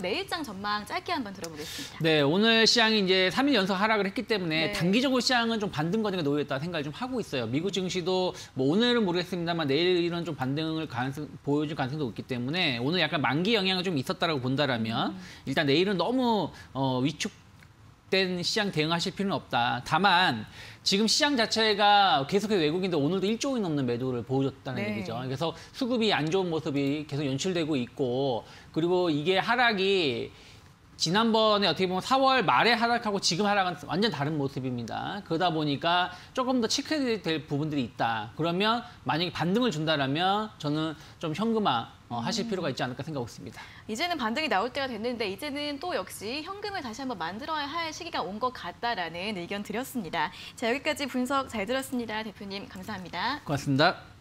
내일장 전망 짧게 한번 들어보겠습니다. 네, 오늘 시장이 이제 3일 연속 하락을 했기 때문에 네. 단기적으로 시장은 좀 반등 과정에 놓여 있다 생각을 좀 하고 있어요. 미국 증시도 뭐 오늘은 모르겠습니다만 내일은 좀 반등을 가능성, 보여줄 가능성도 있기 때문에 오늘 약간 만기 영향이 좀 있었다라고 본다라면 일단 내일은 너무 어, 위축 된 시장 대응하실 필요는 없다. 다만 지금 시장 자체가 계속해서 외국인들 오늘도 1조 원 넘는 매도를 보여줬다는 네. 얘기죠. 그래서 수급이 안 좋은 모습이 계속 연출되고 있고 그리고 이게 하락이 지난번에 어떻게 보면 4월 말에 하락하고 지금 하락은 완전 다른 모습입니다. 그러다 보니까 조금 더 체크해야 될 부분들이 있다. 그러면 만약에 반등을 준다라면 저는 좀 현금화 어, 하실 필요가 있지 않을까 생각하고 있습니다. 이제는 반등이 나올 때가 됐는데 이제는 또 역시 현금을 다시 한번 만들어야 할 시기가 온 것 같다라는 의견 드렸습니다. 자 여기까지 분석 잘 들었습니다. 대표님 감사합니다. 고맙습니다.